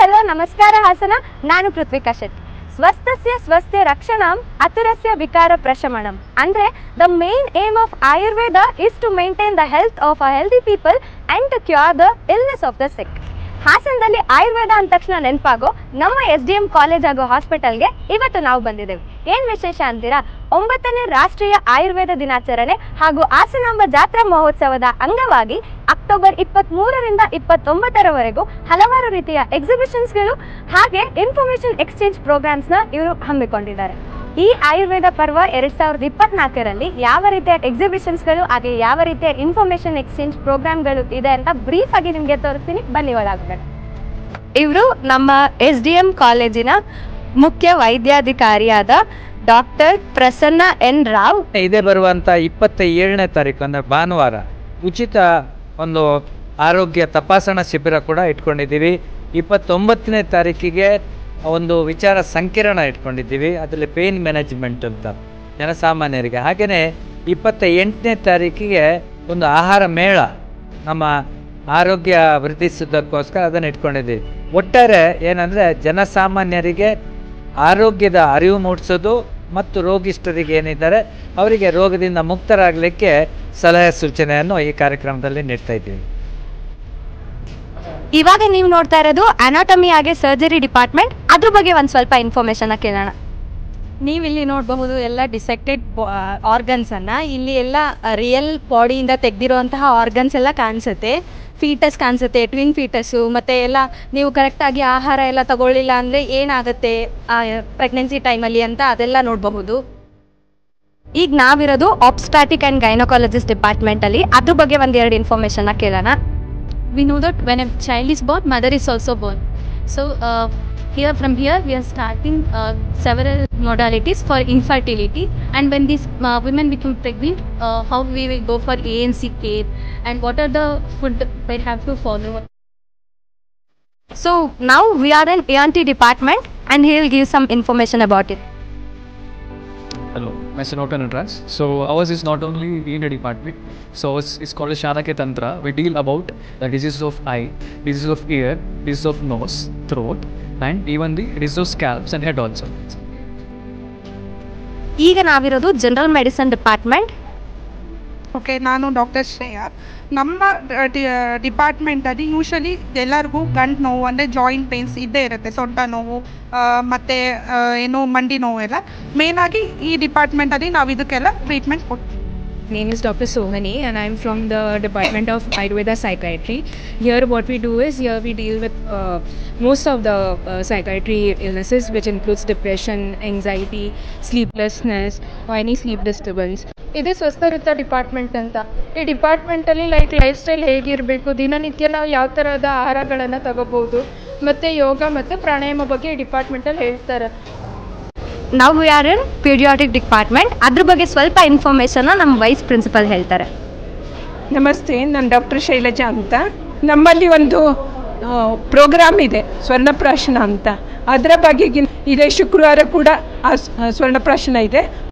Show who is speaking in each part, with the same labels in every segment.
Speaker 1: Hello, ನಮಸ್ಕಾರ, ಹಾಸನ. ನಾನು ಪೃಥ್ವಿಕಾ ಶೆಟ್ಟಿ ಸ್ವಸ್ಥಸ್ಯ ಸ್ವಸ್ಥ್ಯ ರಕ್ಷಣಂ, ಅತುರಸ್ಯ ವಿಕಾರ ಪ್ರಶಮಣಂ ಅಂದ್ರೆ the main aim of Ayurveda is to maintain the health of a healthy people and to cure the illness of the sick ಹಾಸನದಲ್ಲಿ ಆಯುರ್ವೇದ ಅಂದ ತಕ್ಷಣ ನೆನಪಾಗೋ, ನಮ್ಮ ಎಸ್ ಡಿ ಎಂ ಕಾಲೇಜ್ ಆಗೋ ಹಾಸ್ಪಿಟಲ್ಗೆ ಇವತ್ತು ನಾವು ಬಂದಿದ್ದೇವೆ. ಏನ್ ವಿಶೇಷ ಅಂತೀರಾ? ಒಂಬತ್ತನೇ ರಾಷ್ಟ್ರೀಯ ಆಯುರ್ವೇದ ದಿನಾಚರಣೆ ಹಾಗೂ ಹಾಸನಾಂಬ ಜಾತ್ರಾ ಮಹೋತ್ಸವದ ಅಂಗವಾಗಿ ಅಕ್ಟೋಬರ್ ಇಪ್ಪತ್ತ್ ಮೂರರಿಂದ ಇಪ್ಪತ್ತೊಂಬತ್ತರವರೆಗೂ ಹಲವಾರು ರೀತಿಯ ಎಕ್ಸಿಬಿಷನ್ಸ್ಗಳು ಹಾಗೆ ಇನ್ಫಾರ್ಮೇಶನ್ ಎಕ್ಸ್ಚೇಂಜ್ ಪ್ರೋಗ್ರಾಮ್ಸ್ನ ಇವರು ಹಮ್ಮಿಕೊಂಡಿದ್ದಾರೆ. ಈ ಆಯುರ್ವೇದ ಪರ್ವ ಎರಡ್ ಸಾವಿರದ ಇಪ್ಪತ್ನಾಲ್ಕರಲ್ಲಿ ಯಾವ ರೀತಿಯ ಎಕ್ಸಿಬಿಷನ್ಸ್ಗಳು ಹಾಗೆ ಯಾವ ರೀತಿಯ ಇನ್ಫಾರ್ಮೇಶನ್ ಎಕ್ಸ್ಚೇಂಜ್ ಪ್ರೋಗ್ರಾಮ್ಗಳು ಇದೆ ಅಂತ ಬ್ರೀಫ್ ಆಗಿ ನಿಮಗೆ ತೋರಿಸ್ತೀನಿ. ಬನ್ನಿ ಒಳಗಡೆ ಇವರು ನಮ್ಮ ಎಸ್ ಡಿ ಎಂ ಕಾಲೇಜಿನ ಮುಖ್ಯ ವೈದ್ಯಾಧಿಕಾರಿಯಾದ ಡಾಕ್ಟರ್ ಪ್ರಸನ್ನ ಎನ್ ರಾವ್.
Speaker 2: ಇದೇ ಬರುವಂಥ ಇಪ್ಪತ್ತ ಏಳನೇ ತಾರೀಕು, ಅಂದರೆ ಭಾನುವಾರ. ಉಚಿತ ಒಂದು ಆರೋಗ್ಯ ತಪಾಸಣಾ ಶಿಬಿರ ಕೂಡ ಇಟ್ಕೊಂಡಿದ್ದೀವಿ. ಇಪ್ಪತ್ತೊಂಬತ್ತನೇ ತಾರೀಕಿಗೆ ಒಂದು ವಿಚಾರ ಸಂಕಿರಣ ಇಟ್ಕೊಂಡಿದ್ದೀವಿ. ಅದರಲ್ಲಿ ಪೇನ್ ಮ್ಯಾನೇಜ್ಮೆಂಟ್ ಅಂತ ಜನಸಾಮಾನ್ಯರಿಗೆ. ಹಾಗೆಯೇ ಇಪ್ಪತ್ತ ಎಂಟನೇ ತಾರೀಕಿಗೆ ಒಂದು ಆಹಾರ ಮೇಳ ನಮ್ಮ ಆರೋಗ್ಯ ವೃದ್ಧಿಸೋದಕ್ಕೋಸ್ಕರ ಅದನ್ನು ಇಟ್ಕೊಂಡಿದ್ದೀವಿ. ಒಟ್ಟಾರೆ ಏನಂದರೆ ಜನಸಾಮಾನ್ಯರಿಗೆ ಆರೋಗ್ಯದ ಅರಿವು ಮೂಡಿಸೋದು ಮತ್ತು ರೋಗಿಷ್ಠರಿಗೆ ಏನಿದ್ದಾರೆ, ಅವರಿಗೆ ರೋಗದಿಂದ ಮುಕ್ತರಾಗಲಿಕ್ಕೆ ಸಲಹೆ ಸೂಚನೆಯನ್ನು ಈ ಕಾರ್ಯಕ್ರಮದಲ್ಲಿ ನೀಡ್ತಾ ಇದ್ದೀವಿ.
Speaker 1: ಇವಾಗ ನೀವು ನೋಡ್ತಾ ಇರೋದು ಅನಾಟಮಿ ಹಾಗೆ ಸರ್ಜರಿ ಡಿಪಾರ್ಟ್ಮೆಂಟ್ ಅದ್ರ ಬಗ್ಗೆ ಒಂದು ಸ್ವಲ್ಪ ಇನ್ಫಾರ್ಮೇಶನ್ ಕೇಳೋಣ.
Speaker 3: ನೀವು ಇಲ್ಲಿ ನೋಡಬಹುದು ಎಲ್ಲ ಡಿಸೆಕ್ಟೆಡ್ ಆರ್ಗನ್ಸ್ ಅನ್ನ. ಇಲ್ಲಿ ಎಲ್ಲ ರಿಯಲ್ ಬಾಡಿಯಿಂದ ತೆಗೆದಿರುವಂತಹ ಆರ್ಗನ್ಸ್ ಎಲ್ಲ ಕಾಣಿಸುತ್ತೆ. ಫೀಟಸ್ ಕಾಣಿಸುತ್ತೆ ಟ್ವಿನ್ ಫೀಟಸ್ಸು ಮತ್ತು ಎಲ್ಲ ನೀವು ಕರೆಕ್ಟಾಗಿ ಆಹಾರ ಎಲ್ಲ ತಗೊಳ್ಳಿಲ್ಲ ಅಂದರೆ ಏನಾಗುತ್ತೆ ಪ್ರೆಗ್ನೆನ್ಸಿ ಟೈಮಲ್ಲಿ ಅಂತ ಅದೆಲ್ಲ ನೋಡಬಹುದು.
Speaker 1: ಈಗ ನಾವಿರೋದು ಆಬ್ಸ್ಟಾಟಿಕ್ ಆ್ಯಂಡ್ ಗೈನಕಾಲಜಿಸ್ಟ್ ಡಿಪಾರ್ಟ್ಮೆಂಟ್ ಅಲ್ಲಿ ಅದ್ರ ಬಗ್ಗೆ ಒಂದೆರಡು ಇನ್ಫಾರ್ಮೇಶನ್ ಕೇಳೋಣ
Speaker 3: we know that when a child is born, mother is also born. So uh, here from here we are starting uh, several modalities for infertility. And when these uh, women become pregnant, uh, how we will go for ANC care and what are the food they have to follow.
Speaker 1: So ನಾವು we are in a T department and he will give some information about it
Speaker 4: Hello, address. So ours is not only in department. So it's, is called Sharake Tantra. We deal about the diseases of eye, diseases of ear, diseases of nose, throat, and even the diseases of scalps and head also.
Speaker 1: ಈಗ ನಾವಿರೋದು general medicine department
Speaker 5: okay ನಾನು doctor Shreya ನಮ್ಮ ಡಿಪಾರ್ಟ್ಮೆಂಟಲ್ಲಿ usually ಎಲ್ಲರಿಗೂ ಗಂಟು ನೋವು ಅಂದರೆ joint pains ಇದ್ದೇ ಇರುತ್ತೆ ಸೊಂಟ ನೋವು ಮತ್ತು ಏನು ಮಂಡಿ ನೋವು ಎಲ್ಲ ಮೇನಾಗಿ ಈ ಡಿಪಾರ್ಟ್ಮೆಂಟಲ್ಲಿ ನಾವು ಇದಕ್ಕೆಲ್ಲ ಟ್ರೀಟ್ಮೆಂಟ್ ಕೊಡ್ತೀವಿ
Speaker 6: name is Dr. Sohani and I'm from the Department of Ayurveda Psychiatry. Here what we do is here we deal with uh, most of the uh, psychiatry illnesses which includes depression, anxiety, sleeplessness or any sleep disturbance.
Speaker 7: ಇದು ಸ್ವಸ್ಥರಿತ department ಅಂತ. ಈ ಡಿಪಾರ್ಟ್ಮೆಂಟಲ್ಲಿ like life style ಹೇಗಿರಬೇಕು ದಿನನಿತ್ಯ ನಾವು ಯಾವ ಥರದ ಆಹಾರಗಳನ್ನು ತಗೋಬೋದು ಮತ್ತು ಯೋಗ ಮತ್ತು ಪ್ರಾಣಾಯಾಮ ಬಗ್ಗೆ ಈ ಡಿಪಾರ್ಟ್ಮೆಂಟಲ್ಲಿ ಹೇಳ್ತಾರೆ.
Speaker 1: ನಾವು ವಿ ಆರ್ ಪೀಡಿಯಾಟಿಕ್ ಡಿಪಾರ್ಟ್ಮೆಂಟ್ ಅದ್ರ ಬಗ್ಗೆ ಸ್ವಲ್ಪ ಇನ್ಫಾರ್ಮೇಶನ್ ನಮ್ಮ ವೈಸ್ ಪ್ರಿನ್ಸಿಪಲ್ ಹೇಳ್ತಾರೆ.
Speaker 8: ನಮಸ್ತೆ ನಾನು ಡಾಕ್ಟರ್ ಶೈಲಜಾ ಅಂತ. ನಮ್ಮಲ್ಲಿ ಒಂದು ಪ್ರೋಗ್ರಾಮ್ ಇದೆ ಸ್ವರ್ಣಪ್ರಾಶನ ಅಂತ. ಅದರ ಬಗೆಗಿನ ಇದೇ ಶುಕ್ರವಾರ ಕೂಡ ಆ ಸ್- ಆ ಸ್ವರ್ಣಪ್ರಾಶನ ಇದೆ.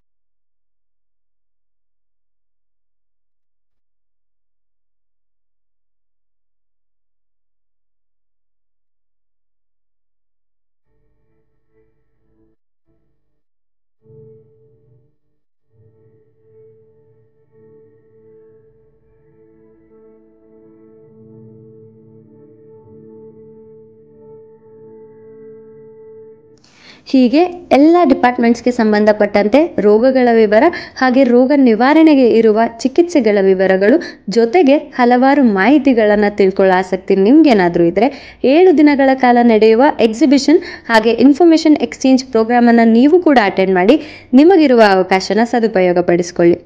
Speaker 9: ಹೀಗೆ ಎಲ್ಲ ಡಿಪಾರ್ಟ್ಮೆಂಟ್ಸ್ಗೆ ಸಂಬಂಧಪಟ್ಟಂತೆ ರೋಗಗಳ ವಿವರ ಹಾಗೆ ರೋಗ ನಿವಾರಣೆಗೆ ಇರುವ ಚಿಕಿತ್ಸೆಗಳ ವಿವರಗಳು ಜೊತೆಗೆ ಹಲವಾರು ಮಾಹಿತಿಗಳನ್ನು ತಿಳ್ಕೊಳ್ಳೋ ಆಸಕ್ತಿ ನಿಮ್ಗೇನಾದರೂ ಇದ್ದರೆ ಏಳು ದಿನಗಳ ಕಾಲ ನಡೆಯುವ ಎಕ್ಸಿಬಿಷನ್ ಹಾಗೆ ಇನ್ಫಾರ್ಮೇಷನ್ ಎಕ್ಸ್ಚೇಂಜ್ ಪ್ರೋಗ್ರಾಮನ್ನು ನೀವು ಕೂಡ ಅಟೆಂಡ್ ಮಾಡಿ ನಿಮಗಿರುವ ಅವಕಾಶನ ಸದುಪಯೋಗಪಡಿಸ್ಕೊಳ್ಳಿ.